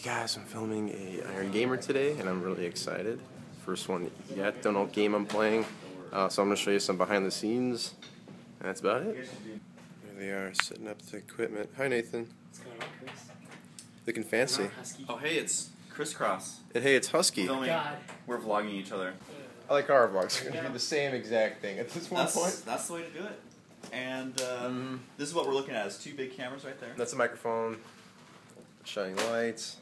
Hey guys, I'm filming a Iron Gamer today, and I'm really excited. First one yet, don't know what game I'm playing, uh, so I'm going to show you some behind the scenes. And that's about it. There they are, setting up the equipment. Hi Nathan. What's going on, Chris? Looking fancy. Oh, hey, it's ChrisCross. And hey, it's Husky. Filming. God. We're vlogging each other. I like our vlogs. It's going to be the same exact thing at this one That's, point. that's the way to do it. And uh, Mhm. this is what we're looking at: is two big cameras right there. That's a microphone, shining lights.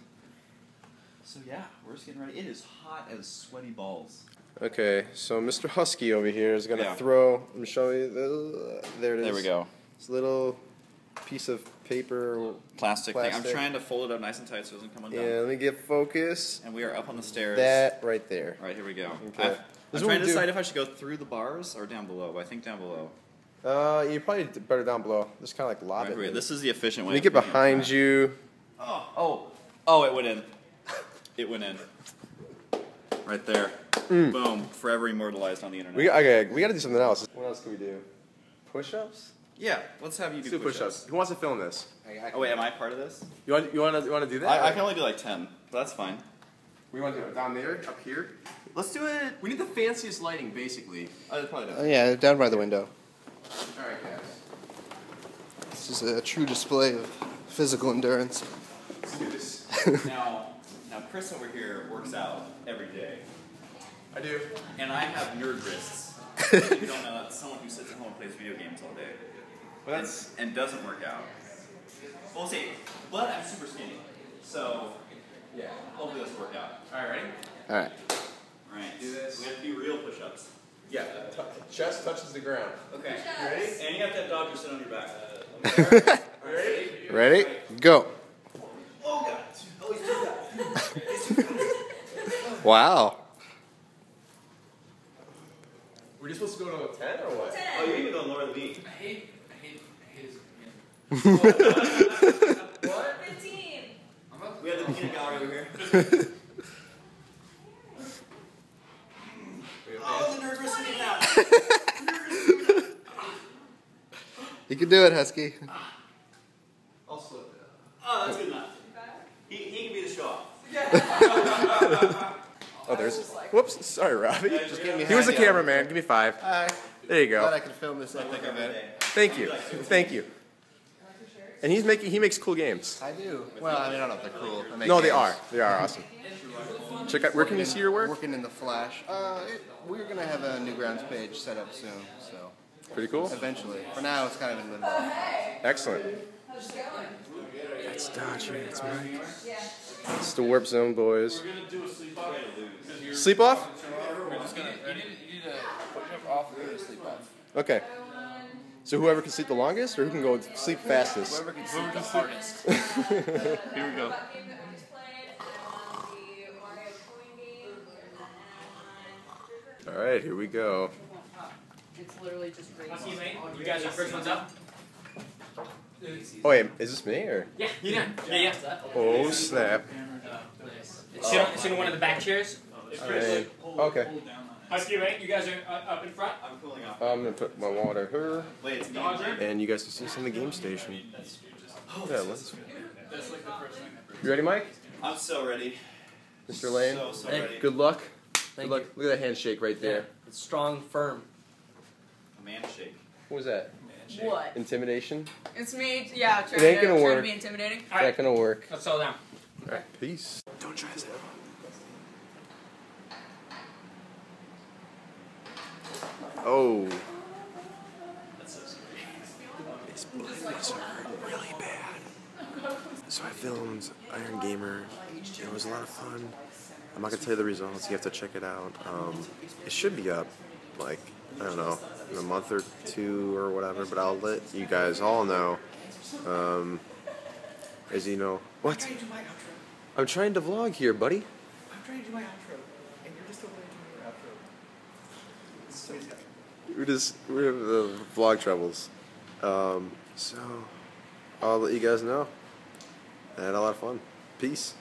So yeah, we're just getting ready. It is hot as sweaty balls. Okay, so Mr. Husky over here is going to Yeah. throw, I'm going show you, the, there it is. There we go. This little piece of paper. Plastic, thing. I'm trying to fold it up nice and tight so it doesn't come undone. Yeah, let me get focus. And we are up on the stairs. That right there. All right, here we go. Okay. I've- This is I'm trying we to do. decide if I should go through the bars or down below. But I think down below. Uh, you're probably better down below. Just kind of like lob Right, it. here. This is the efficient way. Let me get it. behind you. Oh, oh, oh! It went in. It went in. Right there. Boom! Forever immortalized on the internet. Mm. We okay, we got to do something else. What else can we do? Push-ups. yeah, let's have you do, Let's do push-ups. Who wants to film this? Oh wait, am I part of this? You want you want to you want to do that? I, I can only do like ten, but that's fine. We want to do it down there, up here. Let's do it. We need the fanciest lighting, basically. Oh, probably Oh, yeah, down by the window. All right, guys. This is a true display of physical endurance. Let's do this. now, now Chris over here works out every day, I do. and I have nerd wrists. if you don't know, that's someone who sits at home and plays video games all day Well, and, that's and doesn't work out. We'll see. But I'm super skinny, so yeah. hopefully this will work out. All right, ready? All right. All right. Do this. We have to do real push-ups. Yeah. T- chest touches the ground. Okay. Ready? And you have to have dog sit on your back. Uh, ready? Ready? Go. Oh god. Oh, he's doing that. Wow. We're just supposed to go to a ten or what? Oh, you're even going lower than me. I hate, I hate, I hate his What? 15. I'm up. We have the peanut gallery over here. Oh, the nerd wrist is getting out. You can do it, Husky. I'll slow it down. Oh, that's good enough. He, he can be the show off. There's. Whoops. Sorry, Robbie. Just give me He was the cameraman. Give me five. Hi. There you go. Glad go. I can film this epic event. Thank you. Thank you. And he's making he makes cool games. I do. Well, I mean, I don't know if they're cool. I make No, they games. are. They are awesome. Check out. Where can you see your work? Working in the Flash. Uh, it, we're gonna have a Newgrounds page set up soon, so Pretty cool. eventually. For now, it's kind of in limbo. Excellent. That's Dodger. It's Mike. It's the Warp Zone boys. Sleep off? We're just gonna, you need, you need to push up off and go to sleep off. Okay. So whoever can sleep the longest, or who can go sleep fastest? Whoever can sleep the hardest. Here we go. Game that we just played, and the Mario coin game, and All right, here we go. it's literally just you guys are first ones up? Oh wait, is this me or? Yeah, you done. Yeah, yeah. Oh snap! Sit on, sit in one of the back chairs. All right. Okay. Husky, mate, you guys are uh, up in front. I'm cooling off. I'm gonna put my water here, Wait, it's me. and you guys can see us in the game station. Yeah, let's. You ready, Mike? I'm so ready. Mr. Layne? So, so Hey. ready. Good luck. Thank Good luck. Look at that handshake right there. It's strong, firm. A man shake. What was that? What? Intimidation? It's me, yeah, trying, It ain't gonna trying work. to be intimidating. All right. Not gonna work. Let's settle down. All right, peace. Don't try this. Oh. His bullets hurt really bad. So I filmed Iron Gamer. It was a lot of fun. I'm not gonna tell you the results. You have to check it out. Um, it should be up, like I don't know, in a month or two or whatever. But I'll let you guys all know. Um, as you know, what? I'm trying to vlog here, buddy. I'm trying to do my outro, and you're just over there doing your outro. We're just we have the vlog troubles. Um, so I'll let you guys know. I had a lot of fun. Peace.